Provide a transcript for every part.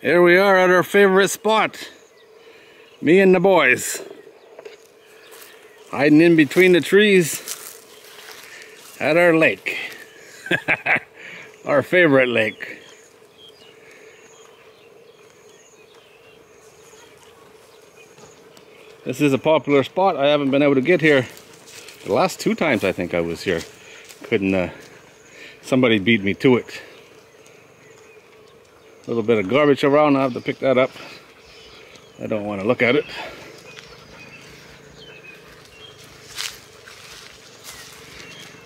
Here we are at our favorite spot. Me and the boys. Hiding in between the trees at our lake. our favorite lake. This is a popular spot. I haven't been able to get here. The last two times I think I was here. Couldn't, uh, somebody beat me to it. Little bit of garbage around, I have to pick that up. I don't want to look at it.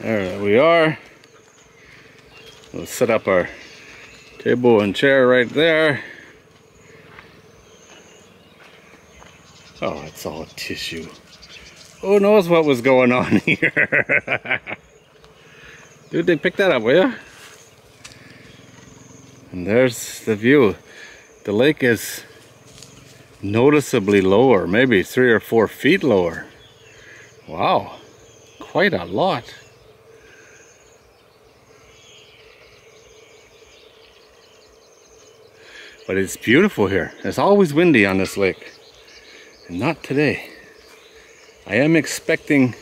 There we are. We'll set up our table and chair right there. Oh, it's all tissue. Who knows what was going on here? Dude, they pick that up, will ya? And there's the view. The lake is noticeably lower, maybe three or four feet lower. Wow, quite a lot. But it's beautiful here. It's always windy on this lake. And not today. I am expecting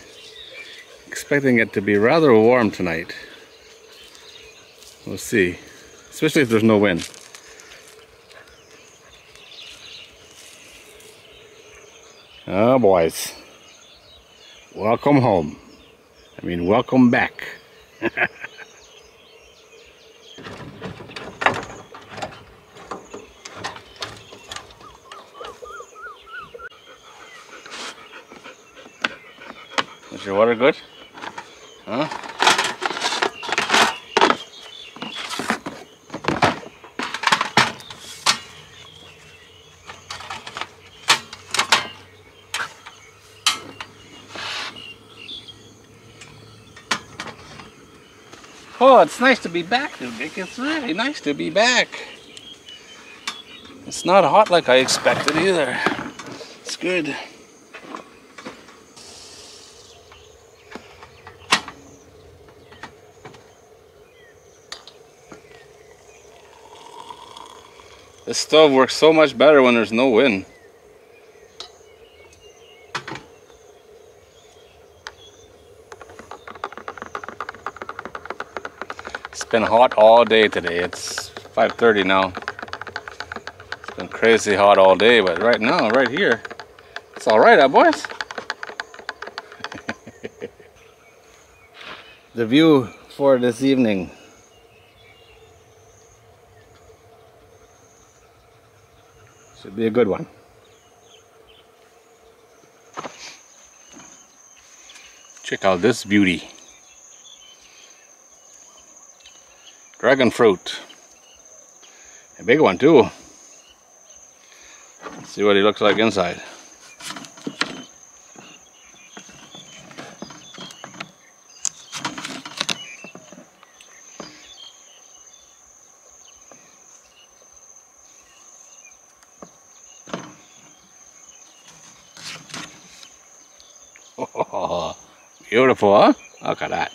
expecting it to be rather warm tonight. We'll see. Especially if there's no wind. Oh boys. Welcome home. I mean welcome back. Is your water good? Oh, it's nice to be back, dude. It's really nice to be back. It's not hot like I expected either. It's good. This stove works so much better when there's no wind. Been hot all day today. It's 5.30 now. It's been crazy hot all day, but right now, right here, it's all right, huh, boys? the view for this evening Should be a good one. Check out this beauty. Dragon fruit. A big one too. Let's see what he looks like inside. Beautiful, huh? Look at that.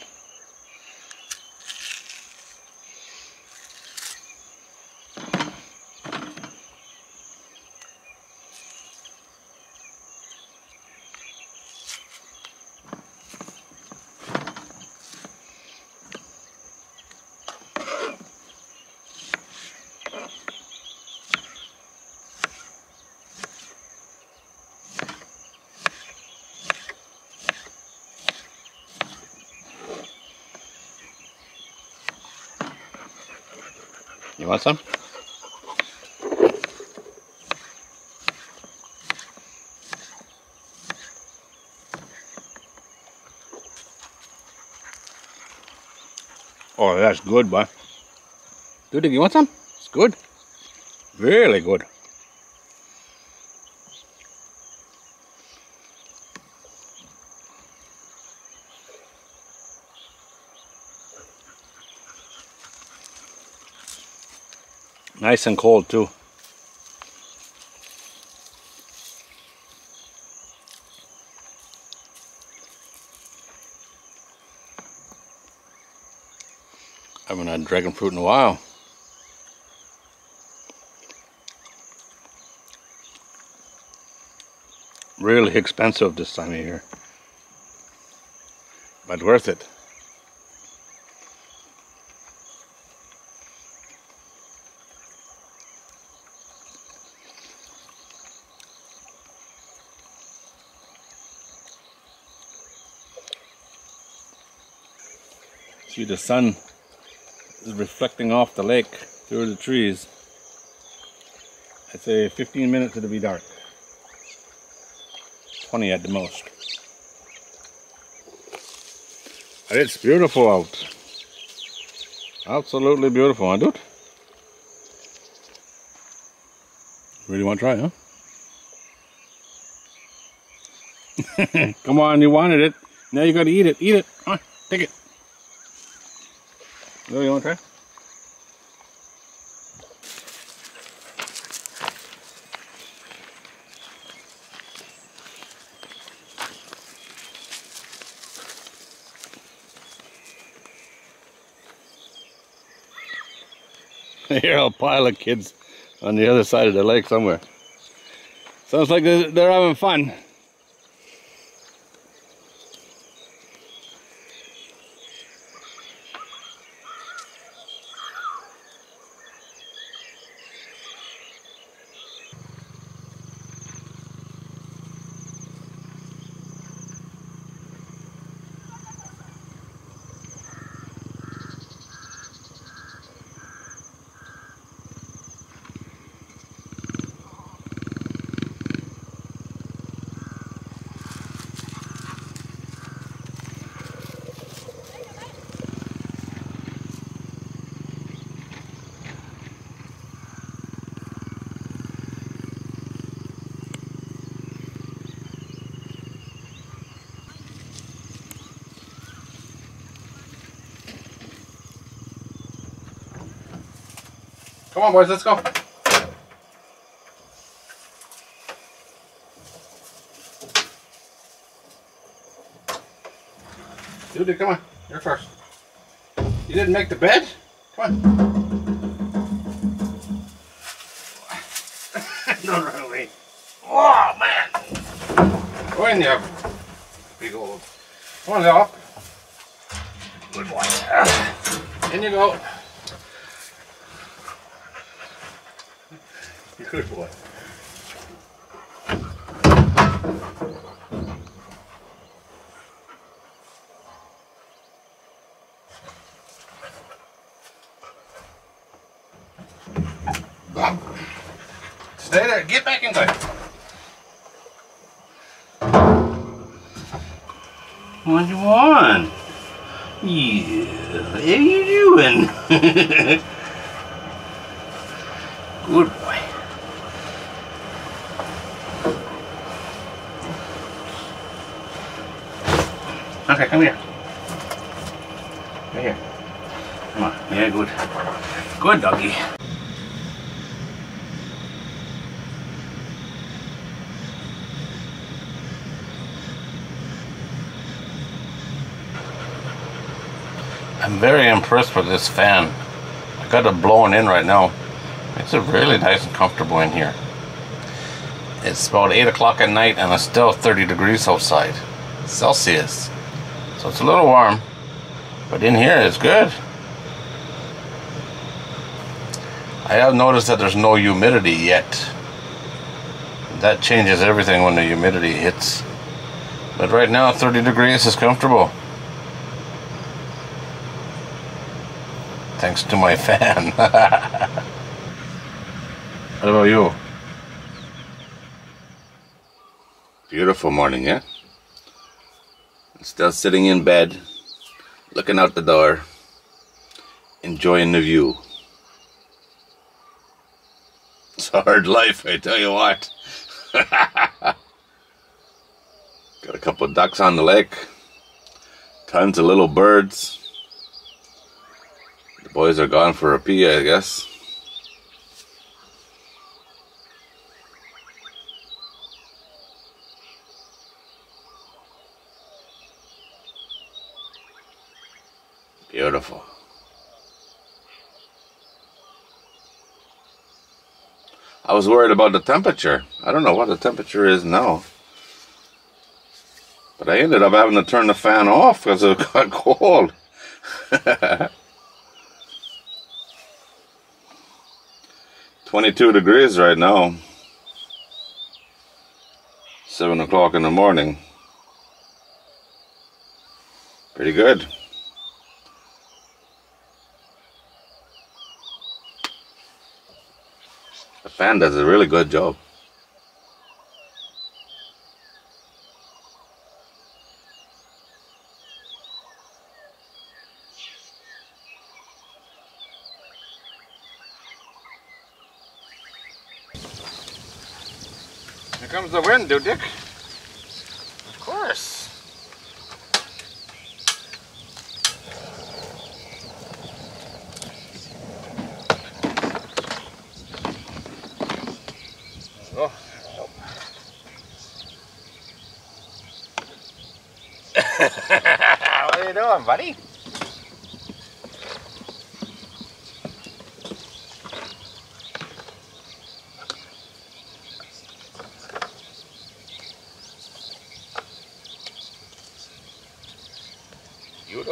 You want some? Oh, that's good, boy. Dude, you want some? It's good. Really good. nice and cold too. I haven't had dragon fruit in a while. Really expensive this time of year, but worth it. See the sun is reflecting off the lake through the trees. I'd say 15 minutes it'll be dark. 20 at the most. And it's beautiful out. Absolutely beautiful, huh, dude? Really want to try, huh? Come on, you wanted it. Now you gotta eat it. Eat it. Come on, take it. Oh, you want to try? Here, a pile of kids on the other side of the lake somewhere. Sounds like they're having fun. Come on, boys, let's go. Dude, come on. You're first. You didn't make the bed? Come on. Don't run away. Oh, man. Go in there. Big old. Come on, up. Good boy. In you go. Good boy. Stay there. Get back inside. What you want? Yeah. What are you doing? Good boy. Okay, come here. Come here. Come on. Yeah, good. Good doggy. I'm very impressed with this fan. I got it blowing in right now. It's a really nice and comfortable in here. It's about 8 o'clock at night and it's still 30 degrees outside. Celsius. So it's a little warm, but in here it's good. I have noticed that there's no humidity yet. That changes everything when the humidity hits. But right now 30 degrees is comfortable. Thanks to my fan. what about you? Beautiful morning, yeah? Still sitting in bed, looking out the door, enjoying the view. It's a hard life, I tell you what. Got a couple of ducks on the lake, tons of little birds. Boys are gone for a pee, I guess. Beautiful. I was worried about the temperature. I don't know what the temperature is now. But I ended up having to turn the fan off because it got cold. 22 degrees right now. 7 o'clock in the morning. Pretty good. The fan does a really good job. Here comes the wind, dude Dick. Of course. Oh, help. what are you doing, buddy?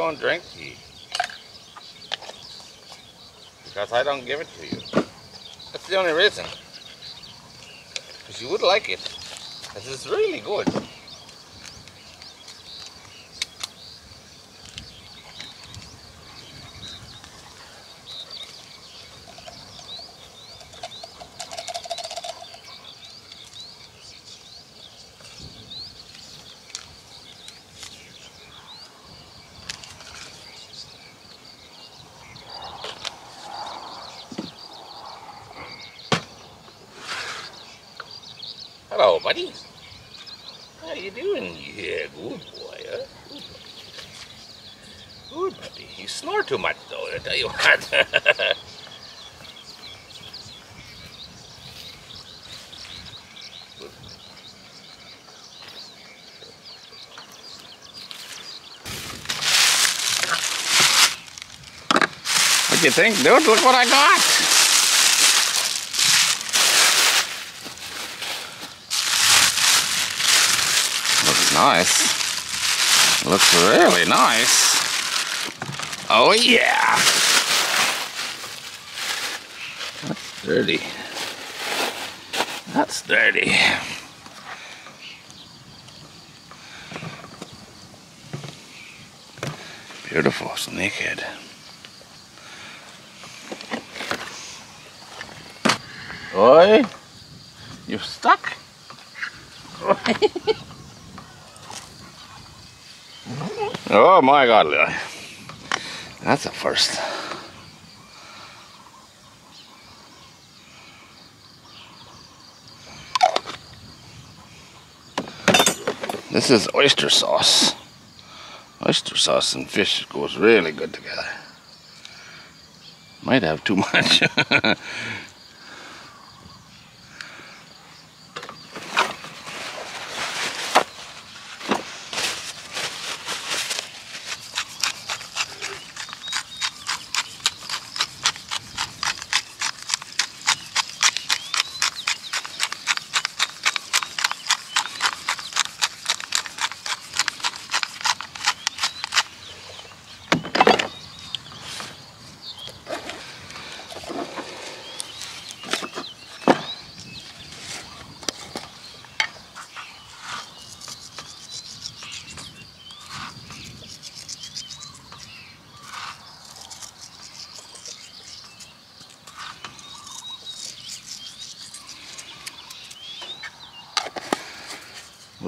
You don't drink tea. Because I don't give it to you. That's the only reason. Because you would like it. This is really good. Hello, buddy. How you doing? Yeah, good boy, huh? Good, good buddy. You snore too much, though, I tell you what. what do you think, dude? Look what I got. Looks nice. Looks really nice. Oh yeah. That's dirty. That's dirty. Beautiful snakehead. Oi, you stuck? Oh my god, Leroy. That's a first. This is oyster sauce. Oyster sauce and fish goes really good together. Might have too much.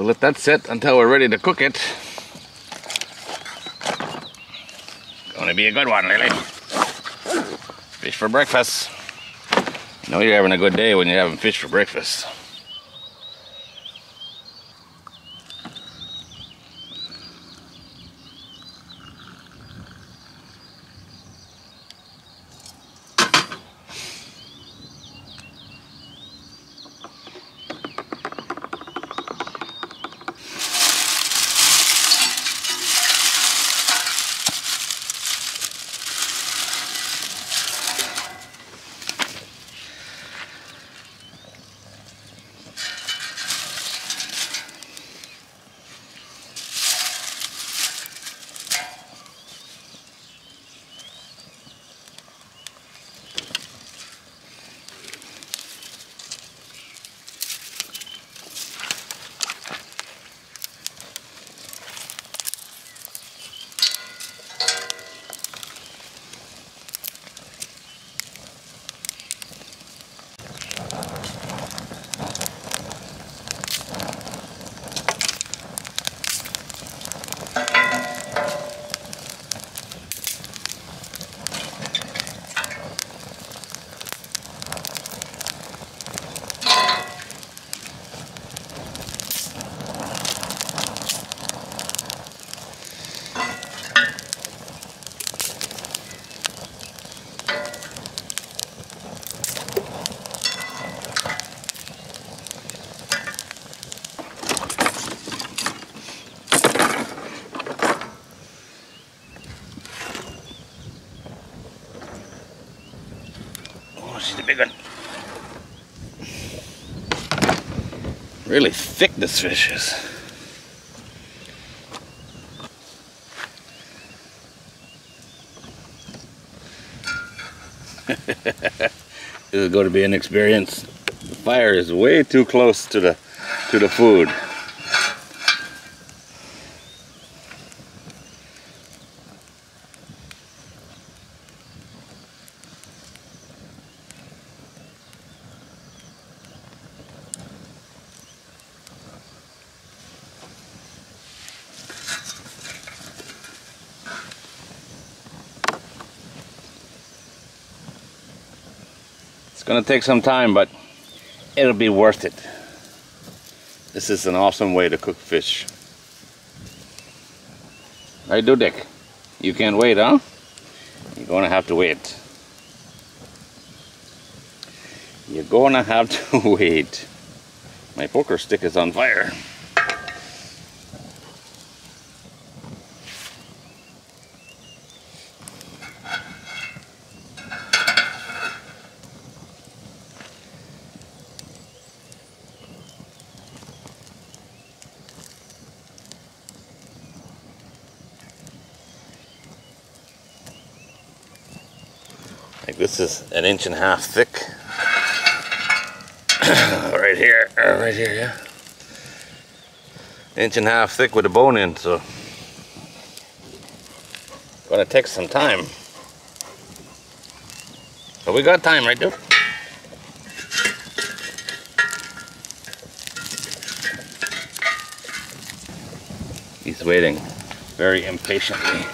We'll let that sit until we're ready to cook it. Gonna be a good one, Lily. Fish for breakfast. You know you're having a good day when you're having fish for breakfast. Thick this fish is. this is going to be an experience. The fire is way too close to the to the food. Gonna take some time, but it'll be worth it. This is an awesome way to cook fish. Right, Dudek? You can't wait, huh? You're gonna have to wait. You're gonna have to wait. My poker stick is on fire. Like this is an inch and a half thick. right here, uh, right here, yeah. Inch and a half thick with a bone in, so gonna take some time. But we got time, right, dude? He's waiting very impatiently.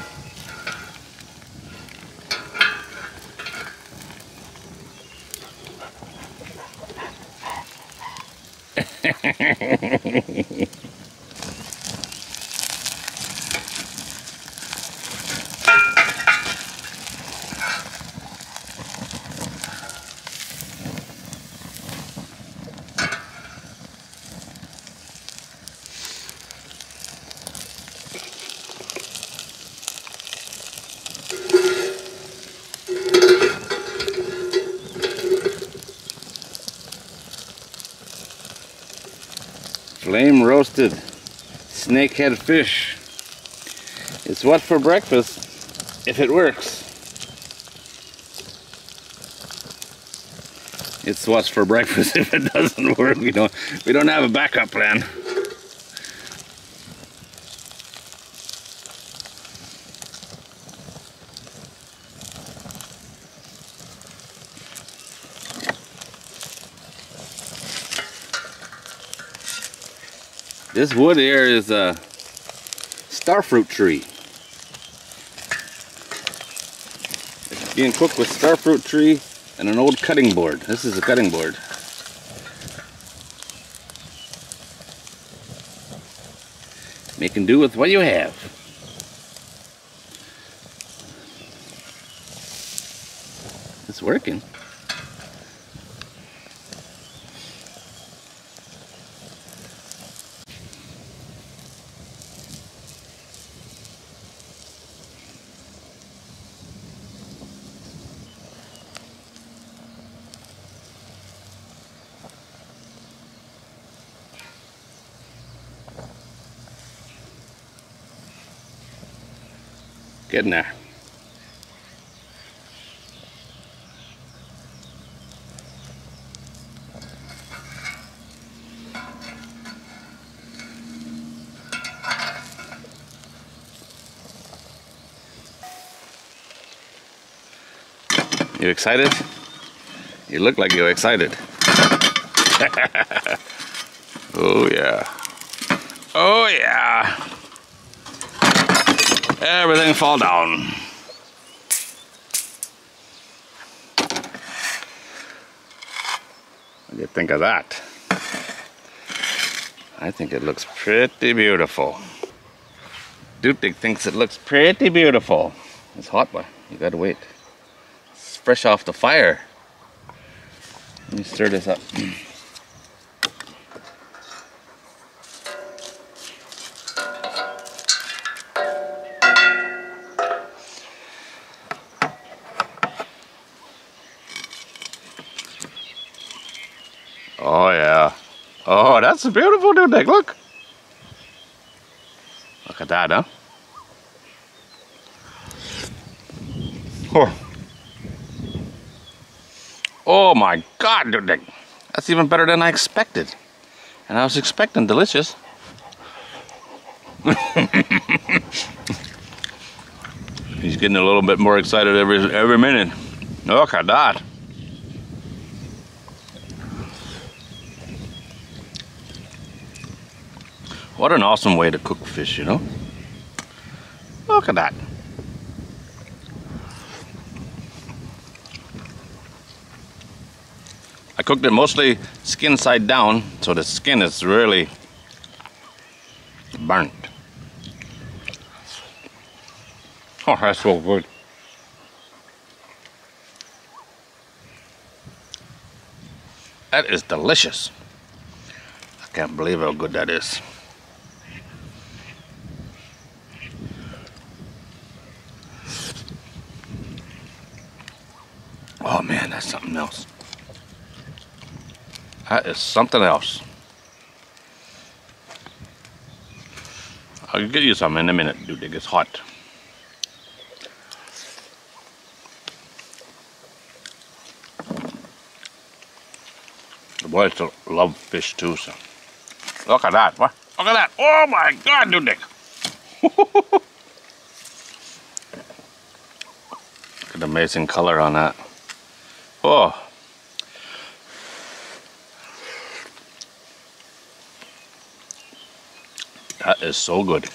Snakehead fish. It's what for breakfast if it works. It's what's for breakfast if it doesn't work. We don't we don't have a backup plan. This wood here is a starfruit tree. It's being cooked with starfruit tree and an old cutting board. This is a cutting board. Making do with what you have. It's working. Getting there. You excited? You look like you're excited. oh yeah. Oh yeah. Everything fall down. What do you think of that? I think it looks pretty beautiful. Dutik thinks it looks pretty beautiful. It's hot, boy. You gotta wait. It's fresh off the fire. Let me stir this up. Oh, a beautiful, dude. Like, look. Look at that, huh? Oh. Oh my God, dude. That's even better than I expected. And I was expecting delicious. He's getting a little bit more excited every every minute. Look at that. What an awesome way to cook fish, you know? Look at that. I cooked it mostly skin side down, so the skin is really burnt. Oh, that's so good. That is delicious. I can't believe how good that is. Oh man, that's something else. That is something else. I'll get you some in a minute, dude. It gets hot. The boys love fish too, so. Look at that. What? Look at that. Oh my God, dude. Look at the amazing color on that. Oh. That is so good.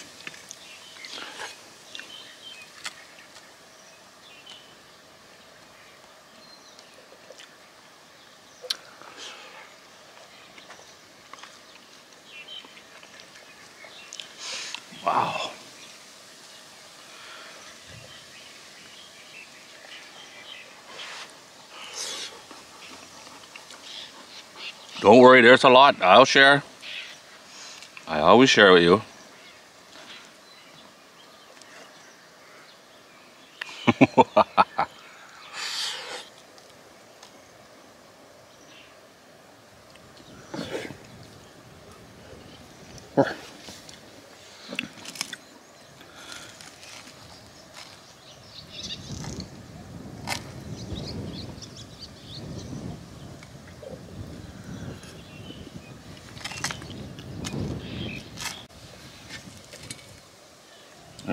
Don't worry, there's a lot. I'll share. I always share with you.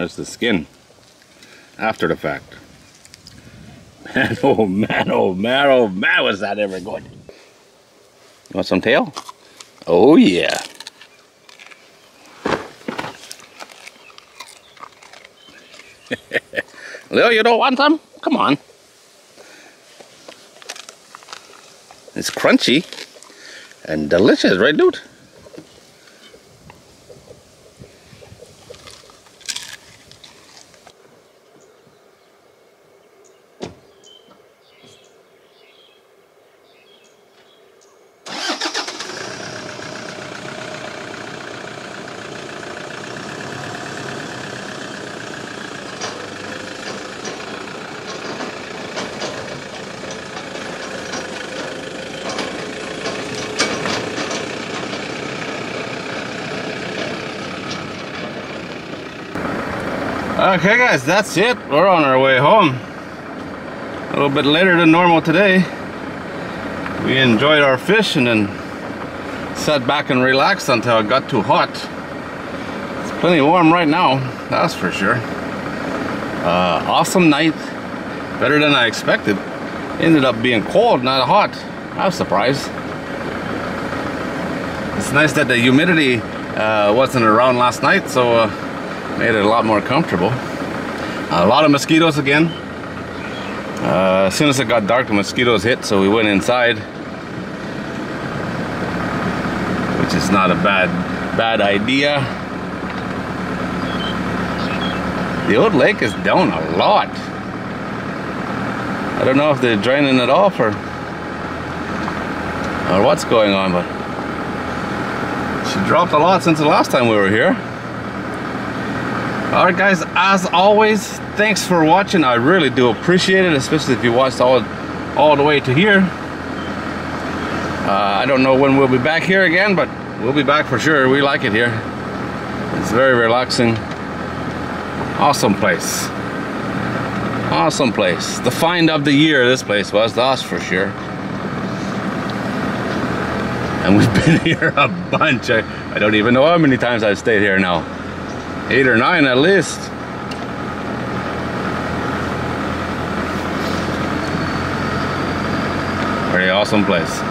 There's the skin after the fact. Man, oh man, oh man, oh man, was that ever good. You want some tail? Oh yeah. Lil, you don't want some? Come on. It's crunchy and delicious, right dude? Okay guys, that's it. We're on our way home. A little bit later than normal today. We enjoyed our fish and then sat back and relaxed until it got too hot. It's plenty warm right now, that's for sure. Uh, awesome night. Better than I expected. Ended up being cold, not hot. I was surprised. It's nice that the humidity uh, wasn't around last night, so uh, made it a lot more comfortable. A lot of mosquitoes again. Uh, as soon as it got dark, the mosquitoes hit, so we went inside. Which is not a bad, bad idea. The old lake is down a lot. I don't know if they're draining it off or, or what's going on, but she dropped a lot since the last time we were here. Alright guys, as always, thanks for watching. I really do appreciate it, especially if you watched all, all the way to here. Uh, I don't know when we'll be back here again, but we'll be back for sure. We like it here. It's very relaxing. Awesome place. Awesome place. The find of the year this place was, that's for sure. And we've been here a bunch. I, I don't even know how many times I've stayed here now. Eight or nine at least. Pretty awesome place.